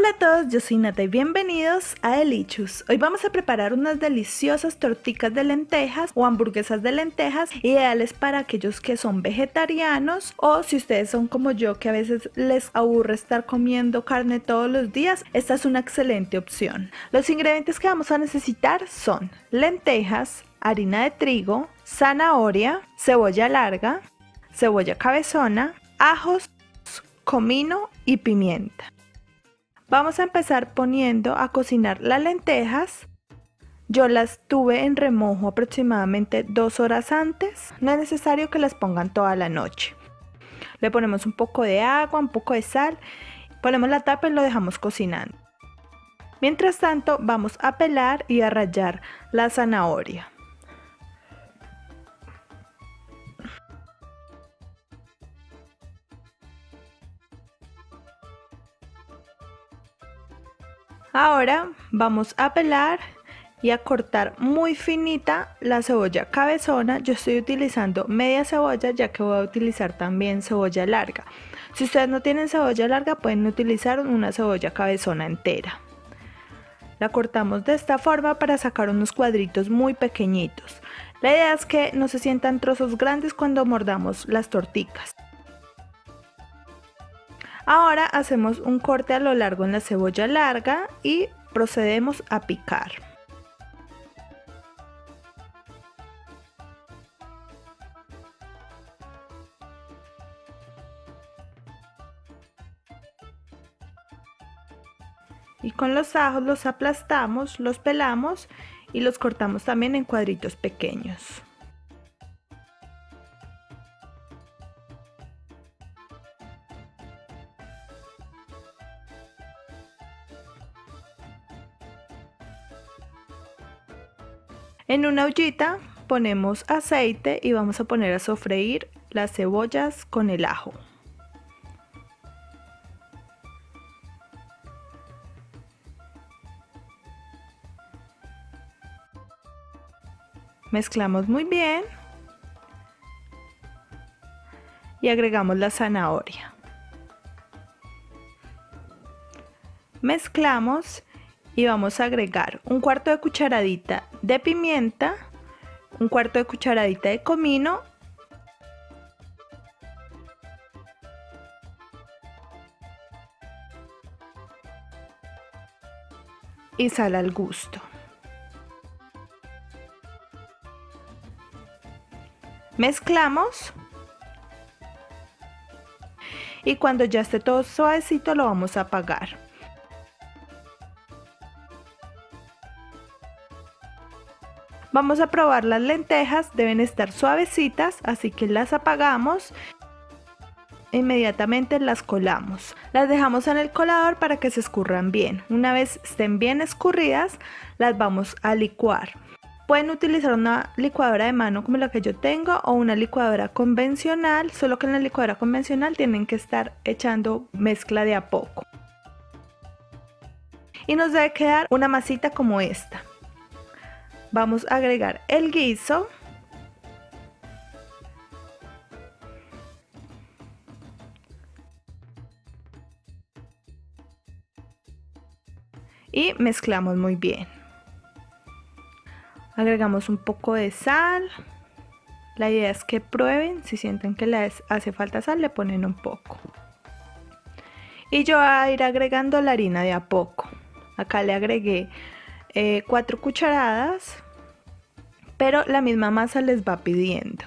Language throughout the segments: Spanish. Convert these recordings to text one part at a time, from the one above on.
Hola a todos, yo soy Nata y bienvenidos a Delichus. Hoy vamos a preparar unas deliciosas torticas de lentejas o hamburguesas de lentejas ideales para aquellos que son vegetarianos o si ustedes son como yo que a veces les aburre estar comiendo carne todos los días, esta es una excelente opción. Los ingredientes que vamos a necesitar son lentejas, harina de trigo, zanahoria, cebolla larga, cebolla cabezona, ajos, comino y pimienta. Vamos a empezar poniendo a cocinar las lentejas. Yo las tuve en remojo aproximadamente dos horas antes. No es necesario que las pongan toda la noche. Le ponemos un poco de agua, un poco de sal, ponemos la tapa y lo dejamos cocinando. Mientras tanto vamos a pelar y a rallar la zanahoria. Ahora vamos a pelar y a cortar muy finita la cebolla cabezona. Yo estoy utilizando media cebolla ya que voy a utilizar también cebolla larga. Si ustedes no tienen cebolla larga pueden utilizar una cebolla cabezona entera. La cortamos de esta forma para sacar unos cuadritos muy pequeñitos. La idea es que no se sientan trozos grandes cuando mordamos las torticas. Ahora hacemos un corte a lo largo en la cebolla larga y procedemos a picar. Y con los ajos los aplastamos, los pelamos y los cortamos también en cuadritos pequeños. En una ollita ponemos aceite y vamos a poner a sofreír las cebollas con el ajo. Mezclamos muy bien y agregamos la zanahoria. Mezclamos y vamos a agregar un cuarto de cucharadita de pimienta, un cuarto de cucharadita de comino y sal al gusto. Mezclamos y cuando ya esté todo suavecito lo vamos a apagar. Vamos a probar las lentejas, deben estar suavecitas, así que las apagamos. Inmediatamente las colamos. Las dejamos en el colador para que se escurran bien. Una vez estén bien escurridas, las vamos a licuar. Pueden utilizar una licuadora de mano como la que yo tengo o una licuadora convencional, solo que en la licuadora convencional tienen que estar echando mezcla de a poco. Y nos debe quedar una masita como esta vamos a agregar el guiso. Y mezclamos muy bien. Agregamos un poco de sal. La idea es que prueben, si sienten que les hace falta sal, le ponen un poco. Y yo voy a ir agregando la harina de a poco. Acá le agregué eh, cuatro cucharadas, pero la misma masa les va pidiendo.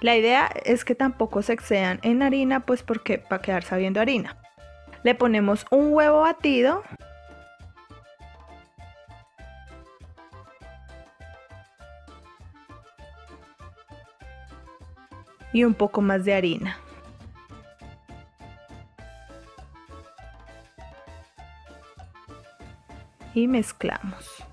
La idea es que tampoco se excedan en harina, pues porque va a quedar sabiendo harina. Le ponemos un huevo batido. Y un poco más de harina. Y mezclamos.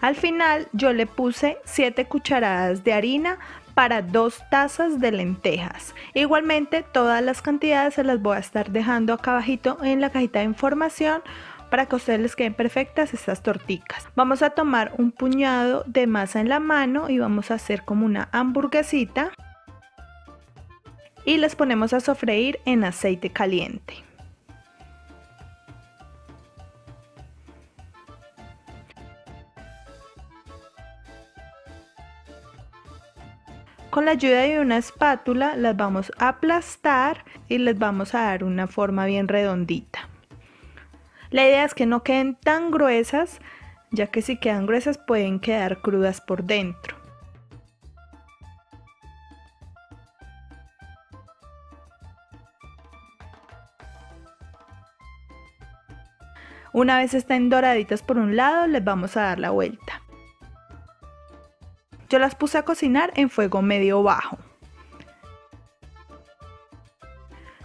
Al final yo le puse 7 cucharadas de harina para 2 tazas de lentejas. Igualmente todas las cantidades se las voy a estar dejando acá abajito en la cajita de información para que ustedes les queden perfectas estas torticas. Vamos a tomar un puñado de masa en la mano y vamos a hacer como una hamburguesita y las ponemos a sofreír en aceite caliente. Con la ayuda de una espátula las vamos a aplastar y les vamos a dar una forma bien redondita. La idea es que no queden tan gruesas, ya que si quedan gruesas pueden quedar crudas por dentro. Una vez estén doraditas por un lado, les vamos a dar la vuelta. Yo las puse a cocinar en fuego medio bajo.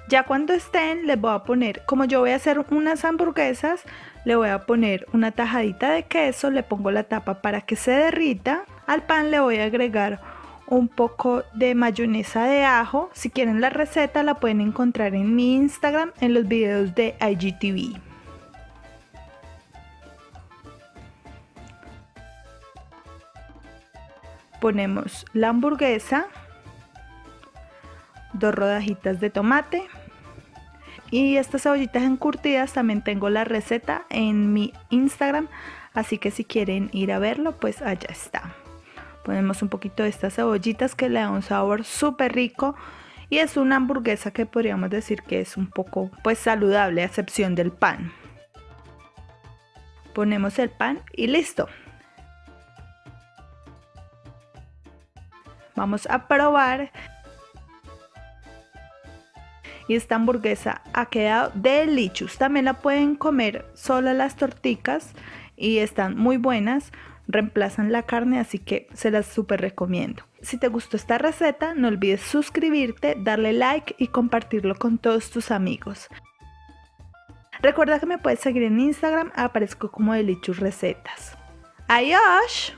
Ya cuando estén les voy a poner, como yo voy a hacer unas hamburguesas, le voy a poner una tajadita de queso, le pongo la tapa para que se derrita. Al pan le voy a agregar un poco de mayonesa de ajo. Si quieren la receta la pueden encontrar en mi Instagram en los videos de IGTV. Ponemos la hamburguesa, dos rodajitas de tomate y estas cebollitas encurtidas también tengo la receta en mi Instagram, así que si quieren ir a verlo, pues allá está. Ponemos un poquito de estas cebollitas que le da un sabor súper rico y es una hamburguesa que podríamos decir que es un poco pues saludable a excepción del pan. Ponemos el pan y listo. Vamos a probar. Y esta hamburguesa ha quedado delicious. También la pueden comer sola las torticas y están muy buenas. Reemplazan la carne, así que se las súper recomiendo. Si te gustó esta receta, no olvides suscribirte, darle like y compartirlo con todos tus amigos. Recuerda que me puedes seguir en Instagram, aparezco como Delicious Recetas. ¡Adiós!